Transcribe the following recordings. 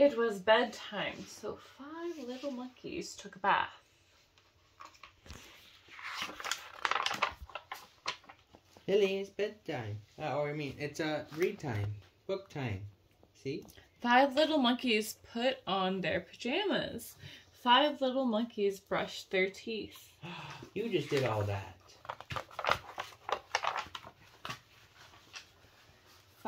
It was bedtime, so five little monkeys took a bath. Lily, it's bedtime. Uh, or I mean, it's uh, read time, book time. See? Five little monkeys put on their pajamas. Five little monkeys brushed their teeth. you just did all that.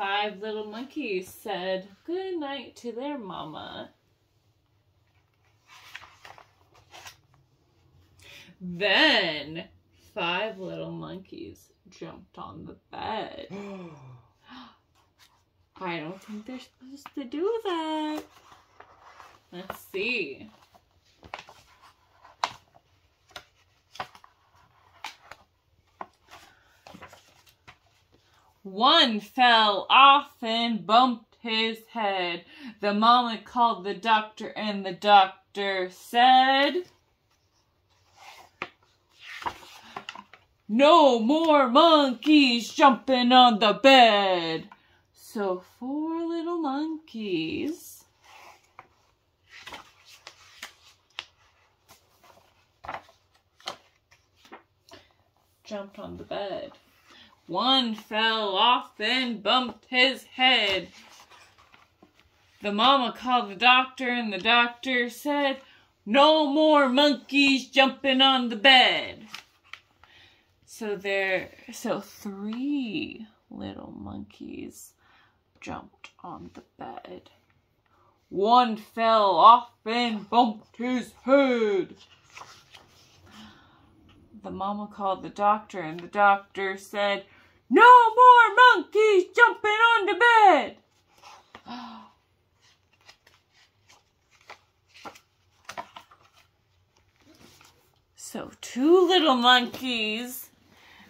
Five little monkeys said good night to their mama. Then five little monkeys jumped on the bed. I don't think they're supposed to do that. Let's see. One fell off and bumped his head. The mama called the doctor and the doctor said, No more monkeys jumping on the bed. So four little monkeys jumped on the bed. One fell off and bumped his head. The mama called the doctor and the doctor said, no more monkeys jumping on the bed. So there, so three little monkeys jumped on the bed. One fell off and bumped his head. The mama called the doctor and the doctor said, no more monkeys jumping on the bed. So two little monkeys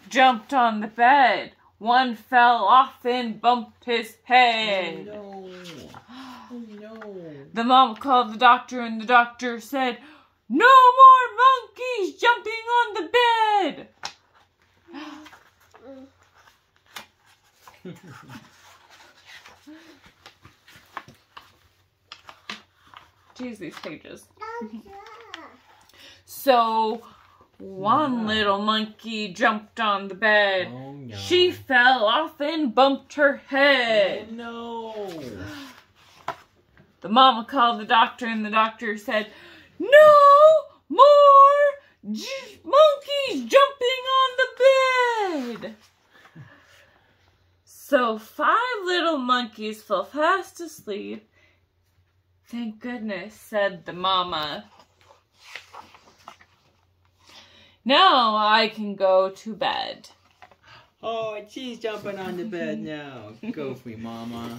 jumped on the bed. One fell off and bumped his head. Oh, no. Oh, no. The mom called the doctor and the doctor said, No more monkeys jumping on the bed. Jeez, these pages. so, one Yeah. little monkey jumped on the bed. Oh, no. She fell off and bumped her Oh, head. no. The mama called the doctor and the doctor said, No more j- monkeys jumping on the bed. So five little monkeys fell fast asleep. Thank goodness, said the mama. Now I can go to bed. Oh, she's jumping on the bed now. Go for me, Mama.